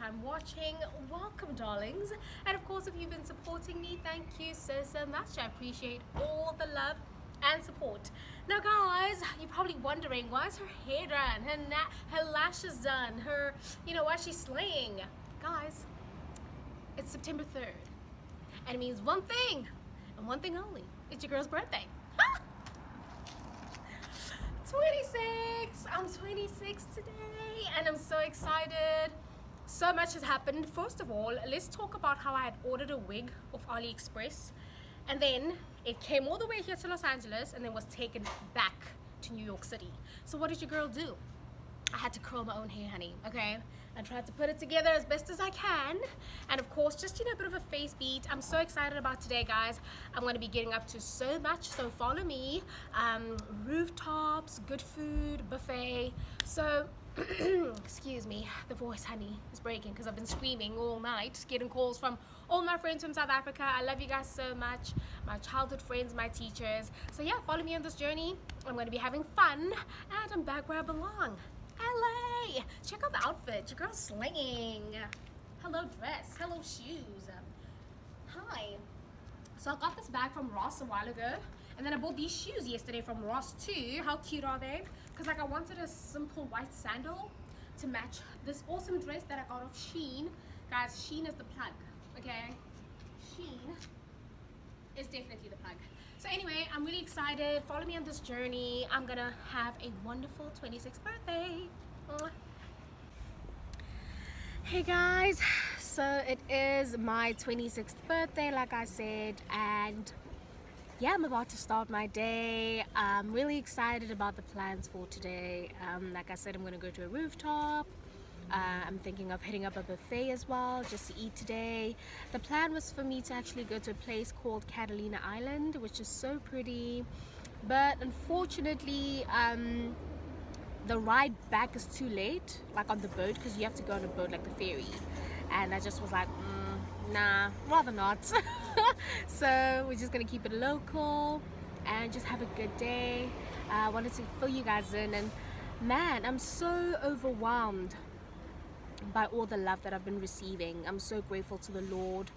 time watching, welcome darlings. And of course, if you've been supporting me, thank you so, so much. I appreciate all the love and support. Now guys, you're probably wondering, why is her hair done, her, her lashes done, her, you know, why she's slaying? Guys, it's September 3rd. And it means one thing, and one thing only. It's your girl's birthday. 26 i'm 26 today and i'm so excited so much has happened first of all let's talk about how i had ordered a wig off aliexpress and then it came all the way here to los angeles and then was taken back to new york city so what did your girl do I had to curl my own hair, honey, okay? I tried to put it together as best as I can. And of course, just, you know, a bit of a face beat. I'm so excited about today, guys. I'm going to be getting up to so much, so follow me. Um, rooftops, good food, buffet. So, excuse me, the voice, honey, is breaking because I've been screaming all night, getting calls from all my friends from South Africa. I love you guys so much. My childhood friends, my teachers. So yeah, follow me on this journey. I'm going to be having fun and I'm back where I belong. LA! Check out the outfit. Your girl's slinging. Hello dress. Hello shoes. Hi. So I got this bag from Ross a while ago. And then I bought these shoes yesterday from Ross too. How cute are they? Because like I wanted a simple white sandal to match this awesome dress that I got off Shein. Guys, Shein is the plug. Okay? Shein is definitely the plug. So anyway, I'm really excited. Follow me on this journey. I'm gonna have a wonderful 26th birthday. Hey guys, so it is my 26th birthday, like I said, and yeah, I'm about to start my day. I'm really excited about the plans for today. Um, like I said, I'm gonna go to a rooftop. Uh, I'm thinking of hitting up a buffet as well just to eat today. The plan was for me to actually go to a place called Catalina Island which is so pretty but unfortunately um, the ride back is too late like on the boat because you have to go on a boat like the ferry and I just was like mm, nah rather not so we're just gonna keep it local and just have a good day uh, I wanted to fill you guys in and man I'm so overwhelmed by all the love that I've been receiving. I'm so grateful to the Lord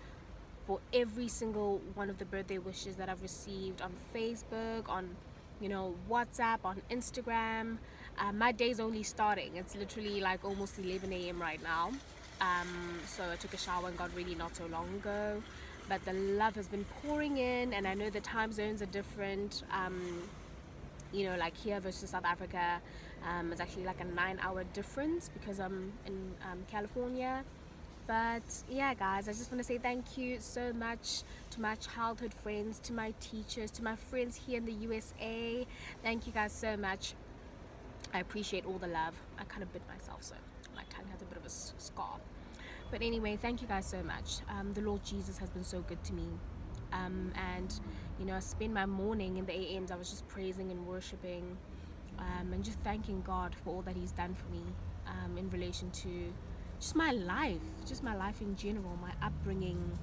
for every single one of the birthday wishes that I've received on Facebook, on you know WhatsApp, on Instagram. Uh, my day's only starting. It's literally like almost 11 a.m. right now. Um, so I took a shower and got ready not so long ago. But the love has been pouring in, and I know the time zones are different. Um, you know like here versus South Africa um, it's actually like a nine hour difference because I'm in um, California. But yeah guys I just want to say thank you so much to my childhood friends to my teachers to my friends here in the USA thank you guys so much. I appreciate all the love. I kind of bit myself so my tongue has a bit of a scar. But anyway thank you guys so much. Um, the Lord Jesus has been so good to me. Um, and you know I spend my morning in the AMs I was just praising and worshiping um, and just thanking God for all that he's done for me um, in relation to just my life just my life in general my upbringing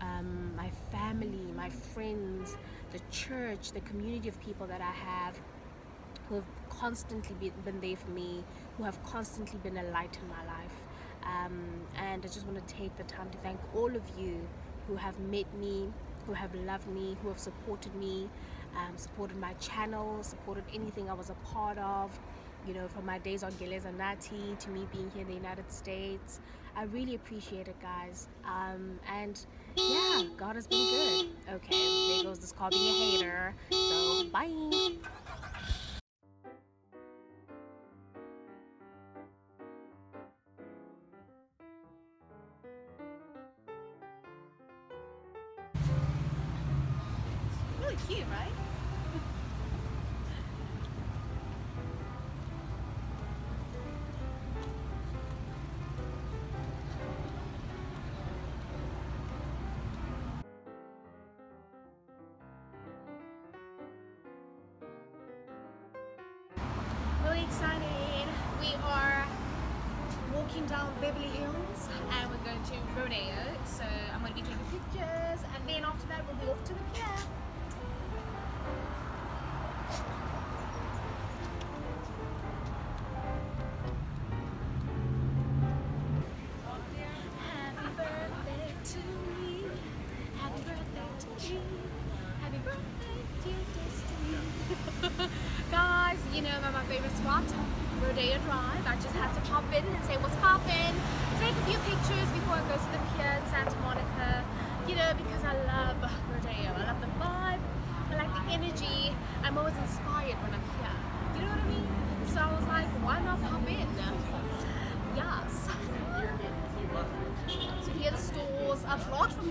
um, my family my friends the church the community of people that I have who have constantly been there for me who have constantly been a light in my life um, and I just want to take the time to thank all of you who have met me who have loved me, who have supported me, um, supported my channel, supported anything I was a part of, you know, from my days on Geleza Nati to me being here in the United States. I really appreciate it, guys. Um, and yeah, God has been good. Okay, there goes this call being a hater. So, bye. Excited. We are walking down Beverly Hills and we're going to Rodeo. So I'm going to be taking pictures and then after that we'll be off to the pier.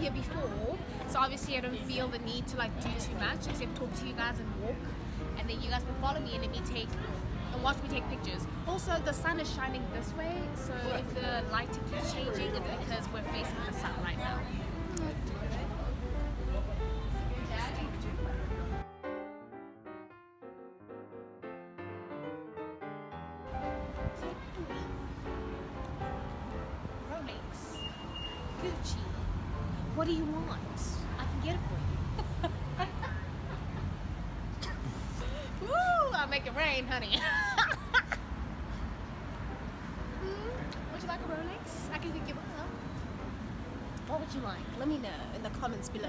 Here before, so obviously I don't feel the need to like do too much except talk to you guys and walk, and then you guys can follow me and let me take and watch me take pictures. Also, the sun is shining this way, so if the lighting keeps changing, it's because we're facing the sun right now. What would you like? Let me know in the comments below.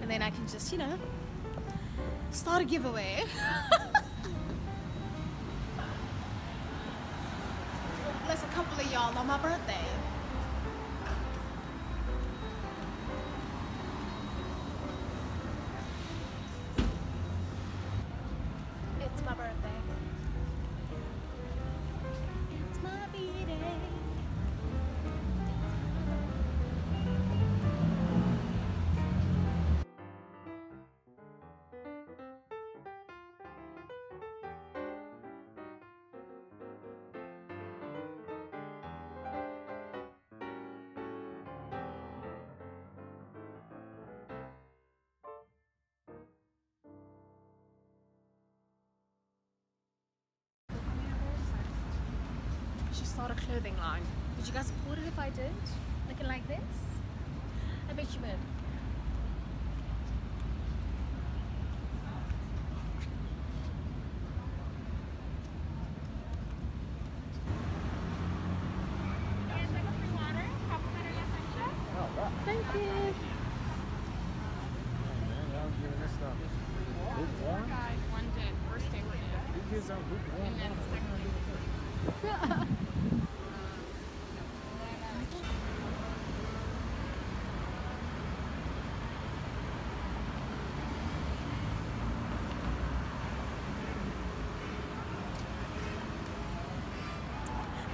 And then I can just, you know, start a giveaway. Bless a couple of y'all on my birthday. Start a clothing line. Would you guys support it if I did? Looking like this? I bet you would. Thank you. guy one did first day we did and then second day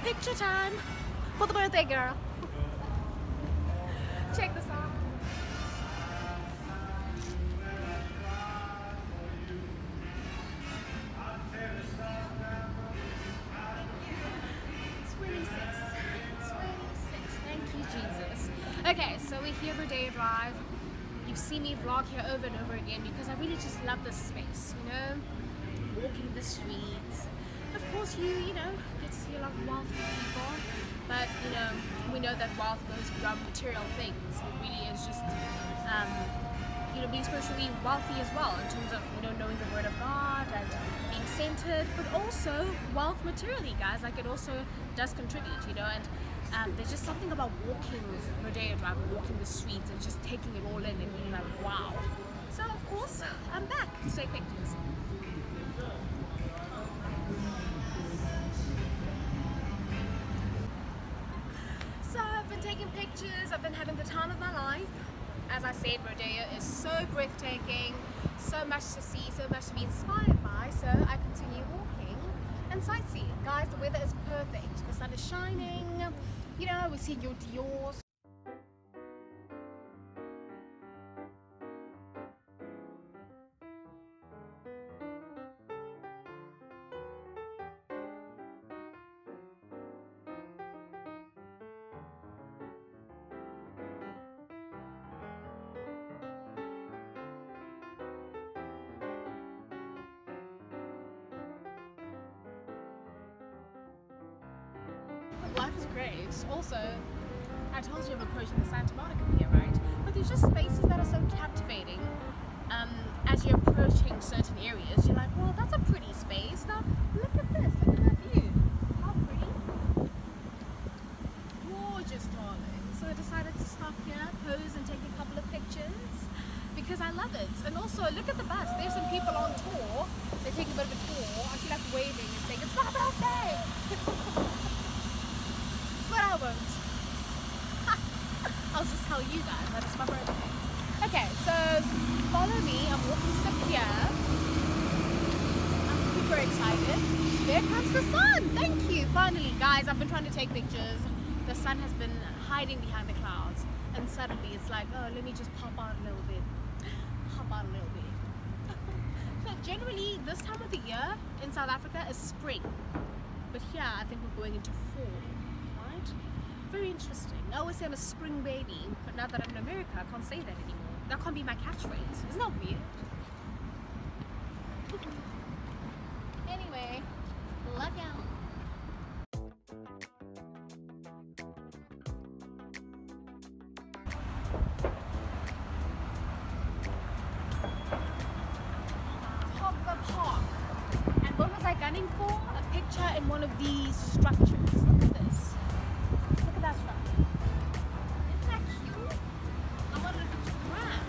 Picture time for the birthday girl. Check this out. People, but, you know, we know that wealth goes beyond material things. It really is just, um, you know, being spiritually wealthy as well in terms of, you know, knowing the Word of God and being centered, but also wealth materially, guys. Like, it also does contribute, you know, and um, there's just something about walking Rodeo Drive, walking the streets and just taking it all in and being like, wow. So, of course, I'm back to take pictures. Taking pictures, I've been having the time of my life. As I said, Rodeo is so breathtaking, so much to see, so much to be inspired by, so I continue walking and sightseeing. Guys, the weather is perfect. The sun is shining, you know, we see your Dior's. Life is great. Also, I told you I'm approaching the Santa Monica Pier, right? But there's just spaces that are so captivating. Um, as you're approaching certain areas, you're like, well, that's a pretty space. Now, look at this. Look at that view. How pretty. Gorgeous, darling. So I decided to stop here, pose and take a couple of pictures because I love it. And also, look at the bus. There's some people on tour. They're taking a bit of a tour. I feel like waving you guys that it's my birthday. Okay, so follow me. I'm walking to the pier. I'm super excited. There comes the sun. Thank you. Finally, guys, I've been trying to take pictures. The sun has been hiding behind the clouds, and suddenly it's like, oh, let me just pop out a little bit. Pop out a little bit. so generally, this time of the year in South Africa is spring, but here I think we're going into fall. Right? Very interesting. I always say I'm a spring baby, but now that I'm in America, I can't say that anymore. That can't be my catchphrase. Isn't that weird? anyway, love y'all. And what was I gunning for? A picture in one of these structures. Look at this. Look at that structure. Isn't that cute? I wanted a picture of that.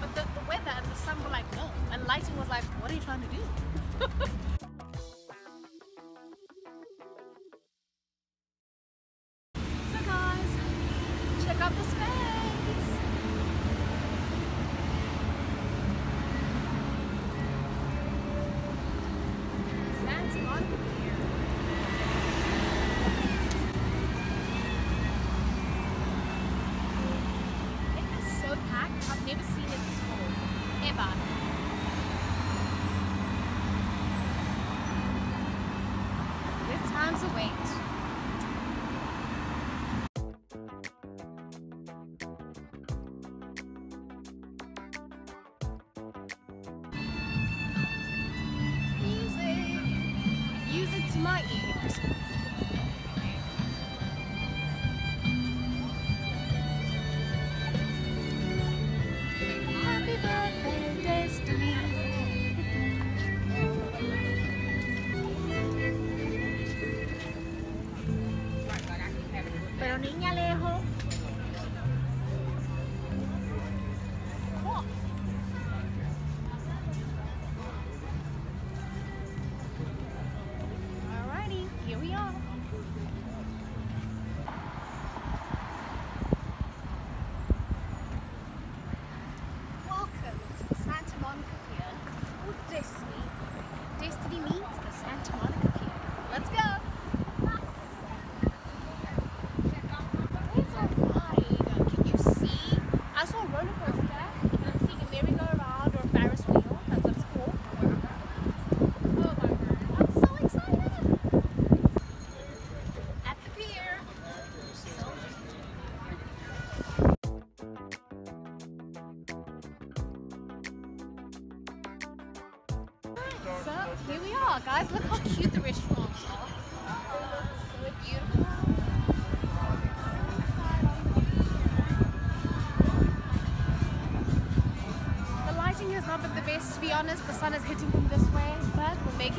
But the weather and the sun were like, no. And lighting was like, what are you trying to do? my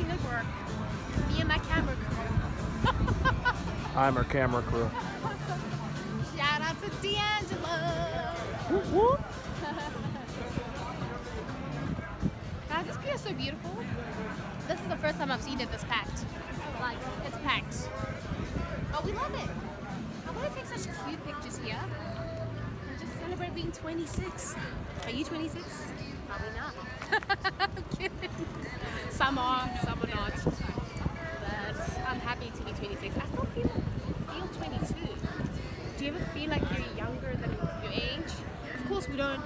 making it work. Me and my camera crew. I'm her camera crew. Shout out to D'Angelo. Guys, this pier is so beautiful. This is the first time I've seen it this packed. Like, it's packed. But we love it. I want to take such cute pictures here. And just celebrate being 26. Are you 26? Probably not. I'm kidding. Some are, some are not. But I'm happy to be 26. I still feel, feel 22. Do you ever feel like you're younger than your age? Of course, we don't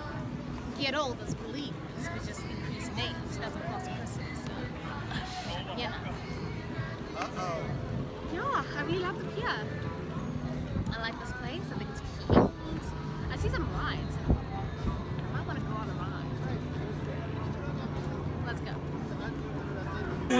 get old as believers. We just increase in age. That's a person. So, you know. Yeah, I really love the pier. I like this place. I think it's cute. I see some rides. I might want to go on a ride. Let's go.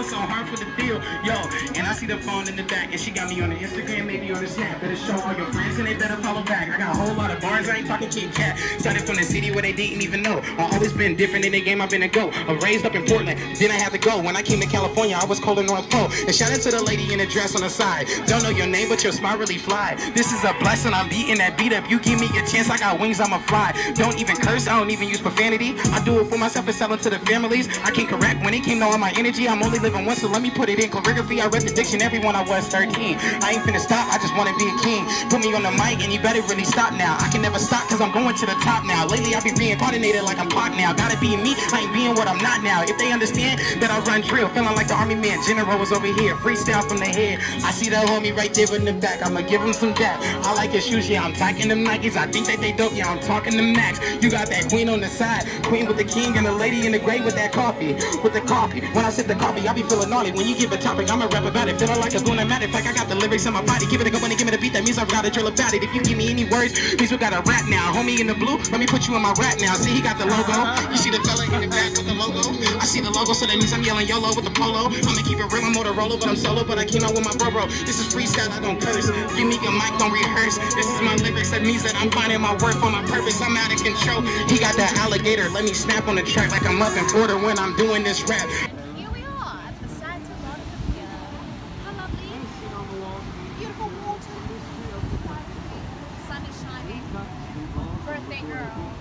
So hard for the deal, yo. And I see the phone in the back, and she got me on the Instagram, maybe on the Snap. Better show all your friends, and they better follow back. I got a whole lot of bars, I ain't talking Kit Kat. Started from the city where they didn't even know. I always been different in the game, I've been a go. I raised up in Portland, then I had to go. When I came to California, I was cold in North Pole. And shout out to the lady in the dress on the side. Don't know your name, but your smile really fly. This is a blessing, I'm beating that beat up. You give me a chance, I got wings, I'ma fly. Don't even curse, I don't even use profanity. I do it for myself and sell it to the families. I can't correct when it came to all my energy. I'm only only once, so let me put it in choreography. I read the dictionary when I was 13. I ain't finna stop, I just wanna be a king. Put me on the mic and you better really stop now. I can never stop cause I'm going to the top now. Lately I be reincarnated like I'm Pac now. Gotta be me, I ain't being what I'm not now. If they understand that I run drill, feeling like the army man. General was over here, freestyle from the head. I see that homie right there in the back, I'ma give him some dap. I like his shoes, yeah, I'm talking them Nikes. I think that they dope, yeah, I'm talking to Max. You got that queen on the side, queen with the king and the lady in the gray with that coffee, with the coffee. When I sip the coffee, I be feeling naughty. When you give a topic, I'ma rap about it. Feeling like a a matter. Fact, I got the lyrics in my body. Give it a go when give me the beat, that means I've got a drill about it. If you give me any words, means we got a rap now. Homie in the blue, let me put you in my rap now. See, he got the logo. You see the fella in the back with the logo. I see the logo, so that means I'm yelling YOLO with the polo. I'ma keep it real, I'm Motorola, but I'm solo. But I came out with my bro, bro. This is freestyle, I don't curse. Give me a mic, don't rehearse. This is my lyrics, that means that I'm finding my worth on my purpose. I'm out of control. He got that alligator, let me snap on the track like I'm up in Florida when I'm doing this rap. Here we are at the Santa Monica Pier. How lovely. Beautiful water. Sun is shining. Birthday girl.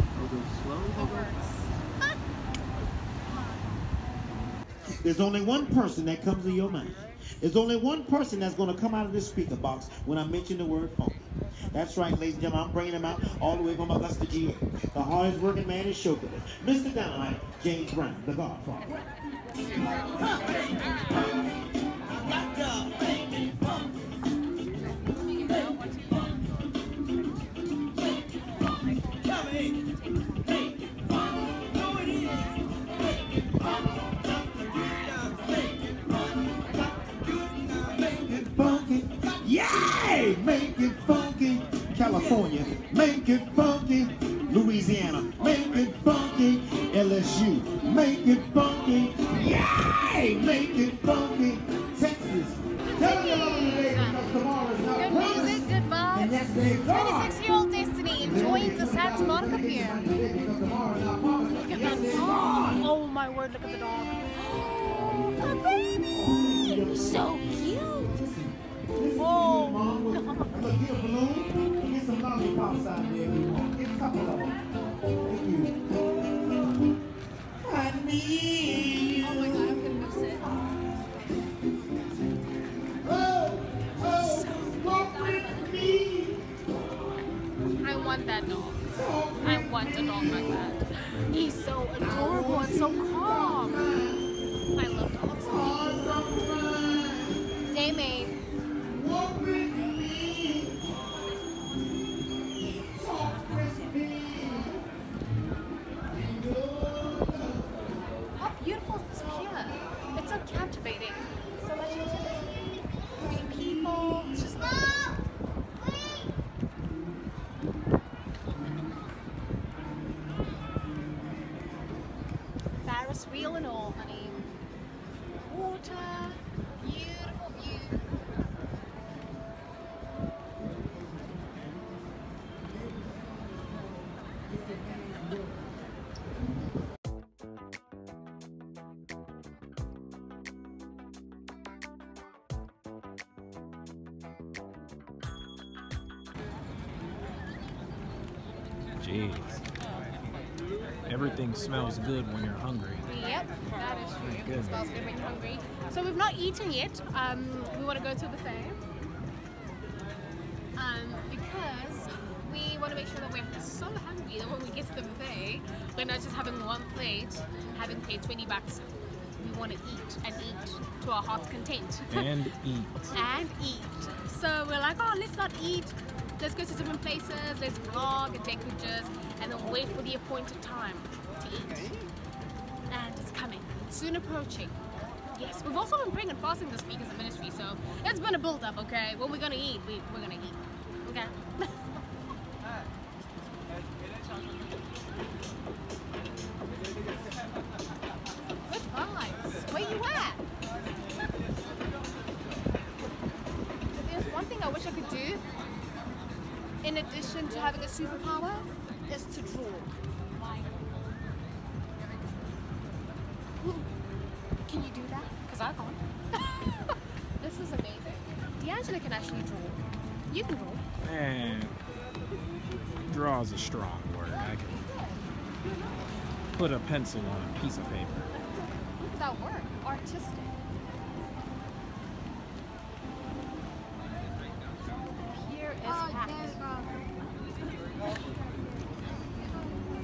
The works. There's only one person that comes to your mind. There's only one person that's going to come out of this speaker box when I mention the word funky. That's right, ladies and gentlemen. I'm bringing him out all the way from Augusta, GA. The hardest working man in show business. Mr. Dynamite, James Brown, the Godfather. California. Make it funky. Louisiana. Make it funky. LSU. Make it funky. Yay! Make it funky. Texas. Tell me about it today because tomorrow is not Good promised. music, good vibes. that's the God. 26 year old Destiny enjoying the Santa Monica Pier. Because tomorrow is not promised. Look at they dog. Oh my word, look at the dog. Thank you. Oh I'm. Oh, walk with me. I want that dog. I want a dog like that. He's so adorable and so calm. I love dogs. Jeez. Everything smells good when you're hungry. Yep, that is true. Smells good when you're hungry. So we've not eaten yet. Um, we want to go to the buffet. Um, because we want to make sure that we're so hungry that when we get to the buffet, we're not just having one plate, having paid 20 bucks. We want to eat and eat to our heart's content. And eat. and eat. So we're like, oh, let's not eat. Let's go to different places. Let's vlog and take pictures, and then wait for the appointed time to eat. And it's coming, soon approaching. Yes, we've also been praying and fasting this week as a ministry, so it's been a build up. Okay, when we're gonna eat, we, we're gonna eat. Okay. Good vibes. Where you at? There's one thing I wish I could do, in addition to having a superpower, is to draw. Can you do that? Because I can't. this is amazing. D'Angela can actually draw. You can draw. Man, draw is a strong word. I can put a pencil on a piece of paper. Look at that work. Artistic. Oh,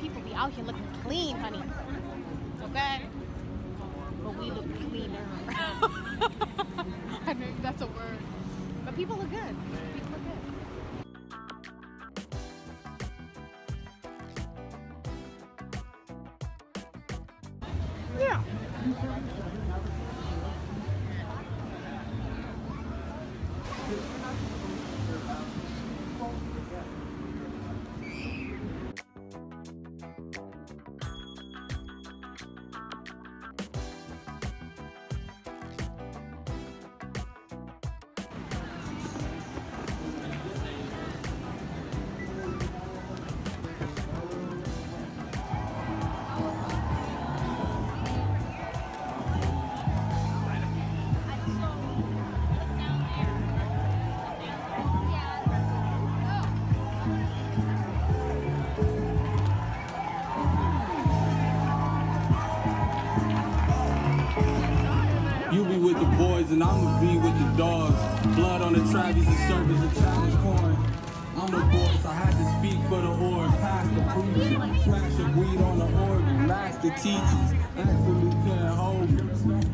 people be out here looking clean, honey. Okay? But we look cleaner. I know that's a word. But people look good. People look good. And I'ma be with the dogs. Blood on the Travis and service and challenge corn. I'm the voice, I had to speak for the org. Pass the preacher, smash the weed on the organ. Master teachers, actually couldn't hold me.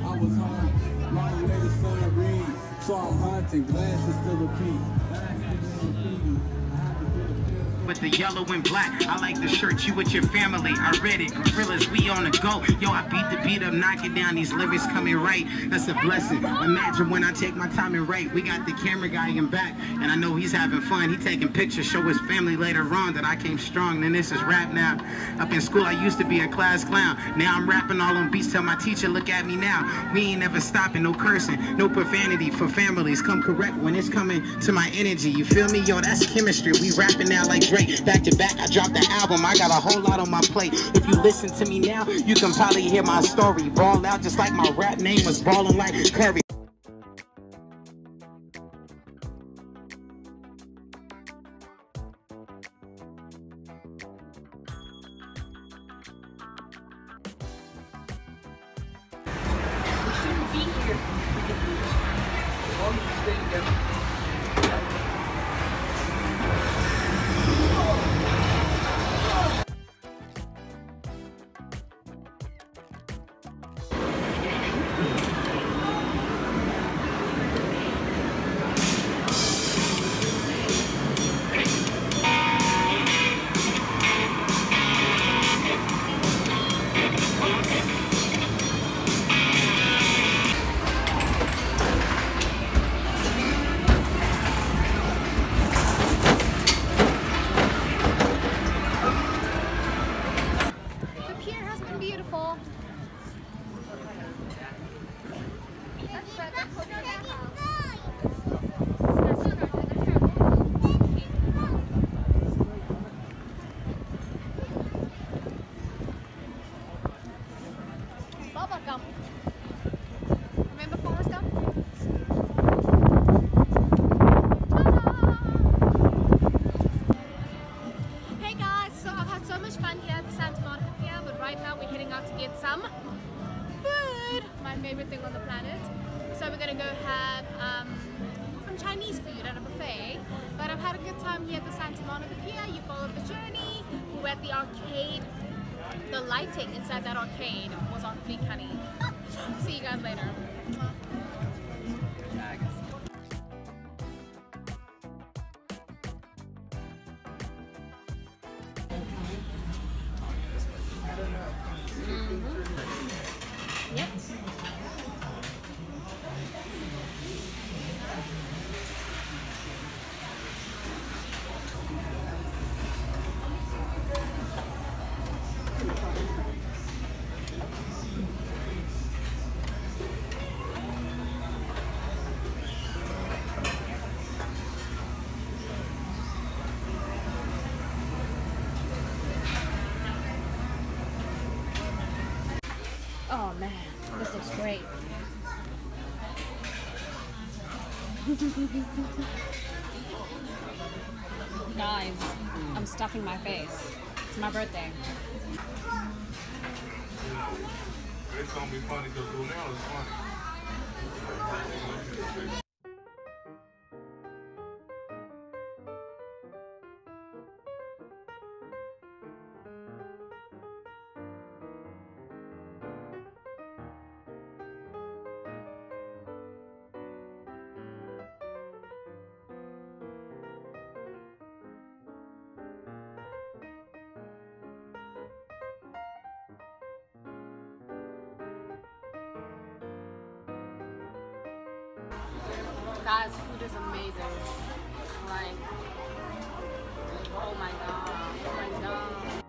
I was home, my lady son read. So I'm hunting, glasses to the peak. With the yellow and black. I like the shirt, you with your family. I read it. Gorillas, we on the go. Yo, I beat the beat up, knocking down these lyrics coming right. That's a blessing. Imagine when I take my time and write. We got the camera guy in back, and I know he's having fun. He taking pictures, show his family later on that I came strong. Then this is rap now. Up in school, I used to be a class clown. Now I'm rapping all on beats. Tell my teacher, look at me now. We ain't never stopping, no cursing, no profanity for families. Come correct when it's coming to my energy. You feel me? Yo, that's chemistry. We rapping now like Drake. Back to back, I dropped the album. I got a whole lot on my plate. If you listen to me now, you can probably hear my story. Ball out just like my rap name was balling like Curry. The stuffing my face. It's my birthday. It's gonna be funny because Lunel is funny. guys, food is amazing. Like, oh my god, oh my god.